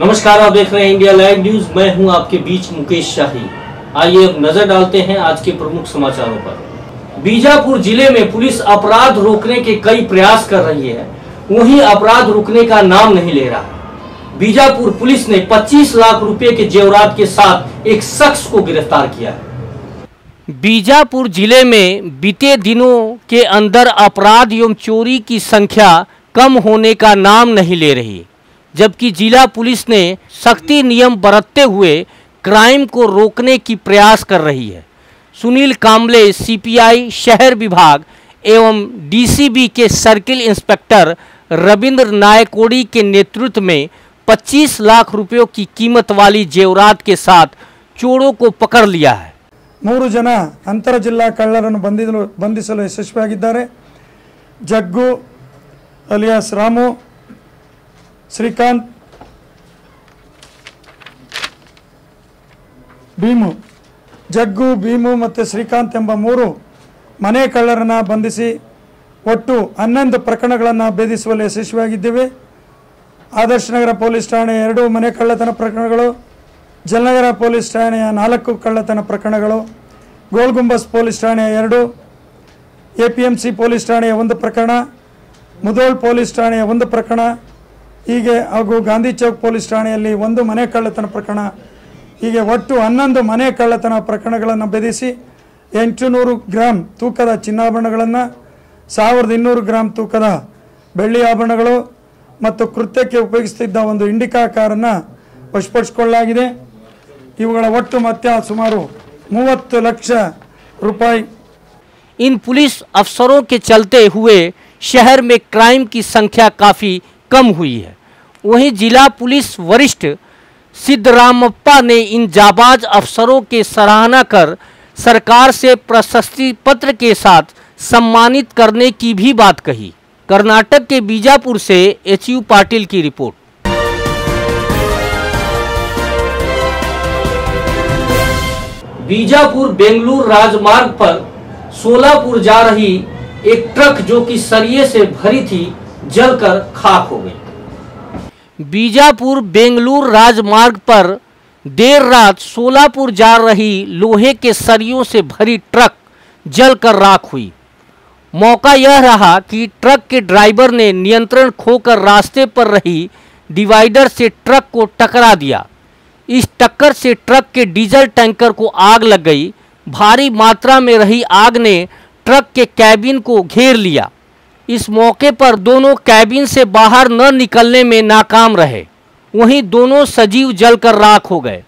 नमस्कार, आप देख रहे हैं इंडिया लाइव न्यूज़। मैं हूँ आपके बीच मुकेश शाही। आइए अब नज़र डालते हैं आज के प्रमुख समाचारों पर। बीजापुर ज़िले में पुलिस अपराध रोकने के कई प्रयास कर रही है। वहीं अपराध रुकने का नाम नहीं ले रहा। बीजापुर पुलिस ने 25 लाख रुपए के जेवरात के साथ एक शख्स को गिरफ़्तार किया। बीजापुर ज़िले में बीते दिनों के अंदर अपराध एवं चोरी की संख्या कम होने का नाम नहीं ले रही, जबकि जिला पुलिस ने सख्ती नियम बरतते हुए क्राइम को रोकने की प्रयास कर रही है। सुनील कामले, सीपीआई, शहर विभाग एवं डीसीबी के सर्किल इंस्पेक्टर रविंद्र नायकोड़ी के नेतृत्व में 25 लाख रुपयों की कीमत वाली जेवरात के साथ चोरों को पकड़ लिया है ಮೂರು ಜನ ಅಂತರ ಜಿಲ್ಲಾ ಕಳ್ಳರನ್ನು ಬಂಧಿಸಲು ಬಂಧಿಸಲು ಯಶಸ್ವಿಯಾಗಿದ್ದಾರೆ ಜಗ್ಗು ಅಲಿಯಾಸ್ ರಾಮು ಶ್ರೀಕಾಂತ್ ಭೀಮು ಜಗ್ಗು ಭೀಮು ಮತ್ತು ಶ್ರೀಕಾಂತ್ ಎಂಬ ಮೂರು ಮನೆ ಕಳ್ಳರನ್ನು ಬಂಧಿಸಿ ಒಟ್ಟು ಹನ್ನೊಂದು ಪ್ರಕರಣಗಳನ್ನು ಭೇದಿಸುವಲ್ಲಿ ಯಶಸ್ವಿಯಾಗಿದ್ದೇವೆ. ಆದರ್ಶ ನಗರ ಪೊಲೀಸ್ ಠಾಣೆ ಎರಡು ಮನೆ ಕಳ್ಳತನ ಪ್ರಕರಣಗಳು, ಜಲನಗರ ಪೊಲೀಸ್ ಠಾಣೆಯ ನಾಲ್ಕು ಕಳ್ಳತನ ಪ್ರಕರಣಗಳು ಗೋಲ್ಗುಂಬಸ್ ಪೊಲೀಸ್ ಠಾಣೆಯ ಎರಡು A P M C police ಠಾಣೆಯ ಒಂದು ಪ್ರಕರಣ ಮುದೋಳ್ ಪೊಲೀಸ್ ಠಾಣೆಯ ಒಂದು ಪ್ರಕರಣ, ಹೀಗೆ ಹಾಗೂ ಗಾಂಧಿ ಚೌಕ್ ಪೊಲೀಸ್ ಠಾಣೆಯಲ್ಲಿ ಒಂದು ಮನೆ ಕಳ್ಳತನ ಪ್ರಕರಣ, ಹೀಗೆ ಒಟ್ಟು ಹನ್ನೊಂದು ಮನೆ ಕಳ್ಳತನ ಪ್ರಕರಣಗಳನ್ನು ಭೇದಿಸಿ ಎಂಟುನೂರು ಗ್ರಾಮ್ ತೂಕದ ಚಿನ್ನಾಭರಣಗಳನ್ನು ಸಾವಿರದ ಇನ್ನೂರು ಗ್ರಾಮ್ ತೂಕದ ಬೆಳ್ಳಿ ಆಭರಣಗಳು ಮತ್ತು ಕೃತ್ಯಕ್ಕೆ ಉಪಯೋಗಿಸುತ್ತಿದ್ದ ಒಂದು ಇಂಡಿಕಾ ಕಾರನ್ನು ವಶಪಡಿಸಿಕೊಳ್ಳಲಾಗಿದೆ ಇವುಗಳ ಒಟ್ಟು ಮೊತ್ತ ಸುಮಾರು ಮೂವತ್ತು ಲಕ್ಷ ರೂಪಾಯಿ इन पुलिस अफसरों के चलते हुए शहर में क्राइम की संख्या काफ़ी कम हुई है वहीं जिला पुलिस वरिष्ठ सिद्धरामप्पा ने इन जाबाज अफसरों के सराहना कर सरकार से प्रशस्ति पत्र के साथ सम्मानित करने की भी बात कही। कर्नाटक के बीजापुर से एच यू पाटिल की रिपोर्ट। बीजापुर बेंगलुरु राजमार्ग पर सोलापुर जा रही एक ट्रक जो कि सरिये से भरी थी, जलकर खाक हो गई। बीजापुर बेंगलुरु राजमार्ग पर देर रात सोलापुर जा रही लोहे के सरियों से भरी ट्रक जलकर राख हुई। मौका यह रहा कि ट्रक के ड्राइवर ने नियंत्रण खोकर रास्ते पर रही डिवाइडर से ट्रक को टकरा दिया। इस टक्कर से ट्रक के डीजल टैंकर को आग लग गई। भारी मात्रा में रही आग ने ट्रक के कैबिन को घेर लिया। इस मौके पर दोनों कैबिन से बाहर न निकलने में नाकाम रहे। वहीं दोनों सजीव जलकर राख हो गए।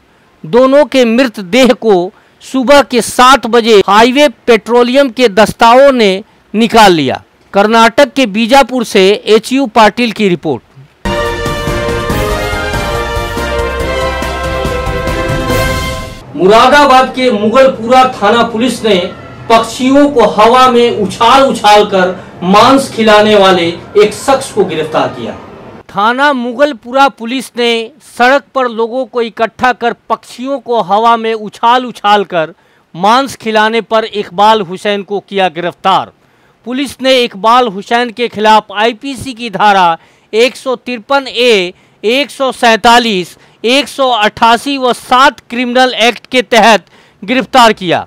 दोनों के मृतदेह को सुबह के सात बजे हाईवे पेट्रोलियम के दस्ताओं ने निकाल लिया। कर्नाटक के बीजापुर से एच यू पाटिल की रिपोर्ट। मुरादाबाद के मुगलपुरा थाना पुलिस ने पक्षियों को हवा में उछाल उछाल कर मांस खिलाने वाले एक शख्स को गिरफ़्तार किया। थाना मुगलपुरा पुलिस ने सड़क पर लोगों को इकट्ठा कर पक्षियों को हवा में उछाल उछाल कर मांस खिलाने पर इकबाल हुसैन को किया गिरफ़्तार। पुलिस ने इकबाल हुसैन के खिलाफ आईपीसी की धारा एक सौ तिरपन ए, एक सौ सैंतालीस, एक सौ अट्ठासी व सात क्रिमिनल एक्ट के तहत गिरफ़्तार किया।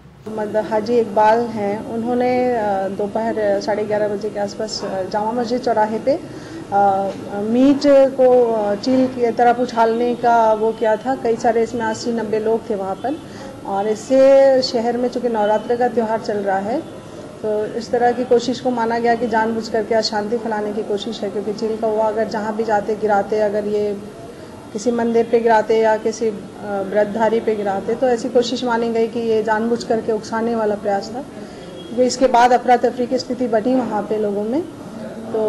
हाजी इकबाल हैं। उन्होंने दोपहर साढ़े ग्यारह बजे के आसपास जामा मस्जिद चौराहे पे मीट को चील की तरफ़ उछालने का वो किया था। कई सारे इसमें अस्सी नब्बे लोग थे वहाँ पर। और इससे शहर में चूँकि नवरात्र का त्यौहार चल रहा है तो इस तरह की कोशिश को माना गया कि जानबूझ करके अशांति फैलाने की कोशिश है, क्योंकि चील कौवा अगर जहाँ भी जाते, गिराते, अगर ये किसी मंदिर पे गिराते या किसी व्रतधारी पे गिराते तो ऐसी कोशिश मानी गई कि ये जानबूझ करके उकसाने वाला प्रयास था। क्योंकि इसके बाद अफरा तफरी की स्थिति बढ़ी वहाँ पे लोगों में। तो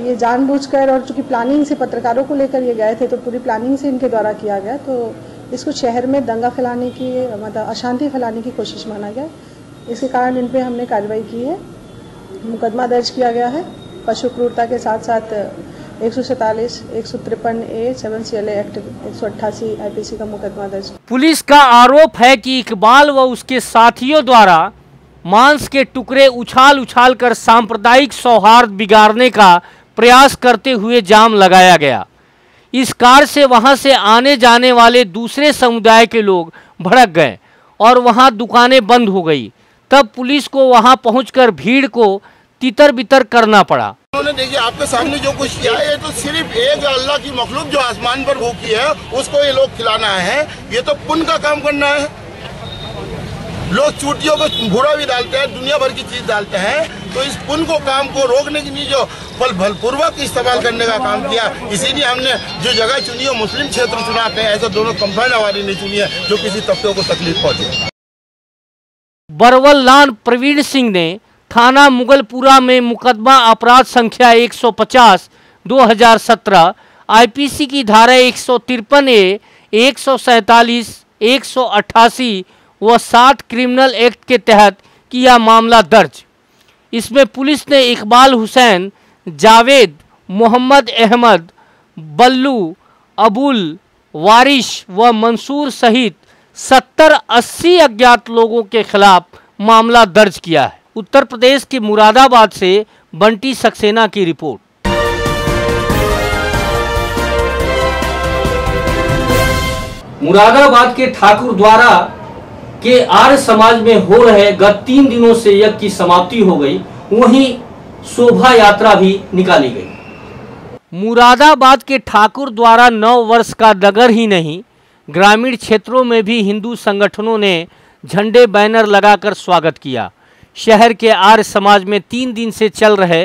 ये जानबूझकर और चूँकि प्लानिंग से पत्रकारों को लेकर ये गए थे तो पूरी प्लानिंग से इनके द्वारा किया गया। तो इसको शहर में दंगा फैलाने की मतलब अशांति फैलाने की कोशिश माना गया। इसके कारण इन पे हमने कार्रवाई की है। मुकदमा दर्ज किया गया है। पशु क्रूरता के साथ साथ एक सौ सैतालीस, एक सौ तिरपन A seven C L act, एक सौ अट्ठासी आई पी सी का मुकदमा दर्ज पुलिस का आरोप है कि इकबाल व उसके साथियों द्वारा मांस के टुकड़े उछाल उछाल कर सांप्रदायिक सौहार्द बिगाड़ने का प्रयास करते हुए जाम लगाया गया। इस कार से वहाँ से आने जाने वाले दूसरे समुदाय के लोग भड़क गए और वहाँ दुकानें बंद हो गई। तब पुलिस को वहाँ पहुंचकर भीड़ को तितर बितर करना पड़ा। उन्होंने देखिए, आपके सामने जो कुछ किया है तो सिर्फ़ एक अल्लाह की मखलूक जो आसमान पर भूखी है, उसको ये लोग खिलाना है। ये तो पुण्य का काम करना है। लोग चूटियों को बुरा भी डालते हैं, दुनिया भर की चीज़ डालते हैं। तो इस पुण्य को काम को रोकने के लिए जो बल, बलपूर्वक इस्तेमाल करने का काम किया, इसीलिए हमने जो जगह चुनी है मुस्लिम क्षेत्र चुनाते हैं। ऐसे दोनों कंप्लेंट हमारी नहीं चुनी है, जो किसी तबके को तकलीफ़ पहुँचे। बरवल लान प्रवीण सिंह ने थाना मुगलपुरा में मुकदमा अपराध संख्या 150 2017 आईपीसी की धारा एक सौ तिरपन ए, एक सौ सैंतालीस, एक सौ अट्ठासी व सात क्रिमिनल एक्ट के तहत किया मामला दर्ज। इसमें पुलिस ने इकबाल हुसैन, जावेद, मोहम्मद अहमद, बल्लू, अबुल, वारिश व मंसूर सहित 70-80 अज्ञात लोगों के खिलाफ मामला दर्ज किया है। उत्तर प्रदेश के मुरादाबाद से बंटी सक्सेना की रिपोर्ट। मुरादाबाद के ठाकुर द्वारा के आर्य समाज में हो रहे गत तीन दिनों से यज्ञ की समाप्ति हो गई वहीं शोभा यात्रा भी निकाली गई। मुरादाबाद के ठाकुर द्वारा नौ वर्ष का नगर ही नहीं ग्रामीण क्षेत्रों में भी हिंदू संगठनों ने झंडे, बैनर लगाकर स्वागत किया। शहर के आर्य समाज में तीन दिन से चल रहे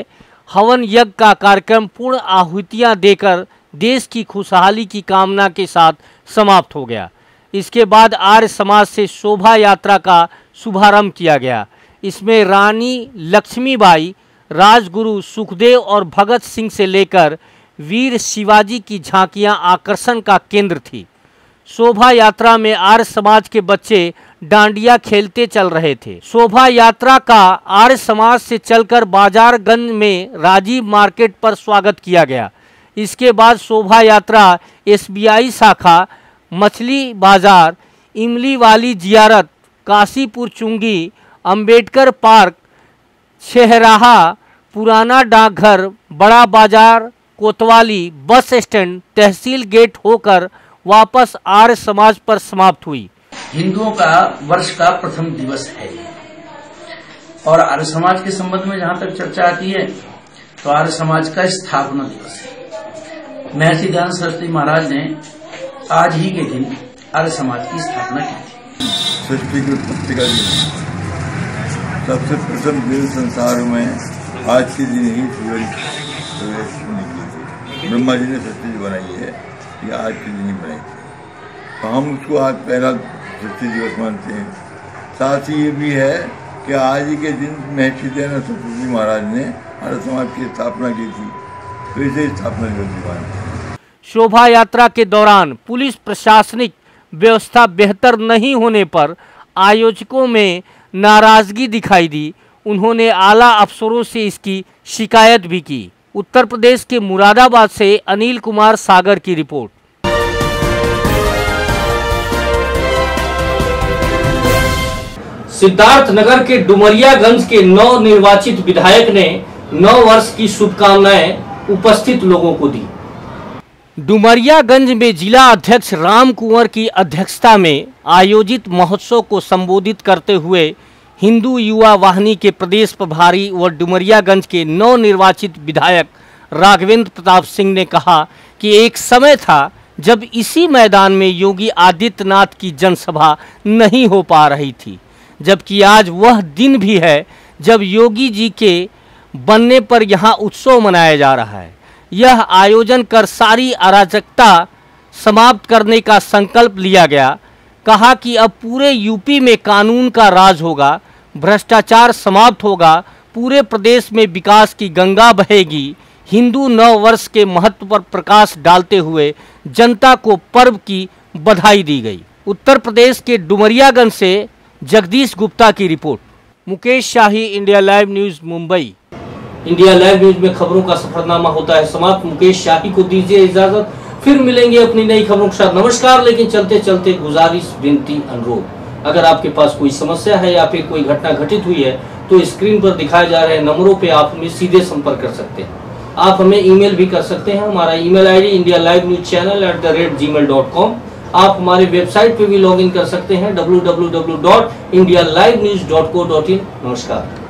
हवन यज्ञ का कार्यक्रम पूर्ण आहुतियाँ देकर देश की खुशहाली की कामना के साथ समाप्त हो गया। इसके बाद आर्य समाज से शोभा यात्रा का शुभारंभ किया गया। इसमें रानी लक्ष्मीबाई, राजगुरु सुखदेव और भगत सिंह से लेकर वीर शिवाजी की झांकियाँ आकर्षण का केंद्र थी। शोभा यात्रा में आर्य समाज के बच्चे डांडिया खेलते चल रहे थे। शोभा यात्रा का आर्य समाज से चलकर बाजारगंज में राजीव मार्केट पर स्वागत किया गया। इसके बाद शोभा यात्रा एसबीआई शाखा, मछली बाज़ार इमली वाली जियारत, काशीपुर चुंगी, अंबेडकर पार्क, छहराहा, पुराना डाकघर, बड़ा बाज़ार, कोतवाली बस स्टैंड, तहसील गेट होकर वापस आर्य समाज पर समाप्त हुई। हिंदुओं का वर्ष का प्रथम दिवस है। और आर्य समाज के संबंध में जहाँ तक चर्चा आती है तो आर्य समाज का स्थापना दिवस है। महर्षि दयानंद सरस्वती महाराज ने आज ही के दिन आर्य समाज की स्थापना की थी। सबसे प्रथम दिन संसार में आज के दिन ही सूरज थी ब्रह्मा जी ने सृष्टि बनाई है। ये आज के दिन ही बनाई थी तो हम उसको आज पहला सृष्टि दिवस मानते हैं। साथ ही ये भी है कि आज के दिन महर्षि दयानंद सरस्वती महाराज ने आर्य समाज की स्थापना की थी। तो इसे स्थापना दिवस भी मानते हैं। शोभा यात्रा के दौरान पुलिस प्रशासनिक व्यवस्था बेहतर नहीं होने पर आयोजकों में नाराज़गी दिखाई दी। उन्होंने आला अफसरों से इसकी शिकायत भी की। उत्तर प्रदेश के मुरादाबाद से अनिल कुमार सागर की रिपोर्ट। सिद्धार्थनगर के डुमरियागंज के नव निर्वाचित विधायक ने नौ वर्ष की शुभकामनाएँ उपस्थित लोगों को दी। डुमरियागंज में जिला अध्यक्ष राम कुंवर की अध्यक्षता में आयोजित महोत्सव को संबोधित करते हुए हिंदू युवा वाहिनी के प्रदेश प्रभारी व डुमरियागंज के नव निर्वाचित विधायक राघवेंद्र प्रताप सिंह ने कहा कि एक समय था जब इसी मैदान में योगी आदित्यनाथ की जनसभा नहीं हो पा रही थी, जबकि आज वह दिन भी है जब योगी जी के बनने पर यहाँ उत्सव मनाया जा रहा है। यह आयोजन कर सारी अराजकता समाप्त करने का संकल्प लिया गया। कहा कि अब पूरे यूपी में कानून का राज होगा भ्रष्टाचार समाप्त होगा, पूरे प्रदेश में विकास की गंगा बहेगी। हिंदू नव वर्ष के महत्व पर प्रकाश डालते हुए जनता को पर्व की बधाई दी गई। उत्तर प्रदेश के डुमरियागंज से जगदीश गुप्ता की report. Mukesh Shahi, India live news, Mumbai. India live news में खबरों का सफरनामा होता है समाप्त। मुकेश शाही को दीजिए इजाज़त, फिर मिलेंगे अपनी नई खबरों के साथ। नमस्कार, लेकिन चलते चलते गुजारिश, विनती, अनुरोध। अगर आपके पास कोई समस्या है या फिर कोई घटना घटित हुई है तो स्क्रीन पर दिखाए जा रहे नंबरों पे आप हमें सीधे संपर्क कर सकते हैं। आप हमें ईमेल भी कर सकते हैं। हमारा email ID India live news channel at the rate G mail dot com आप हमारे वेबसाइट पे भी लॉग इन कर सकते हैं। W W W dot India live news dot co dot in. नमस्कार।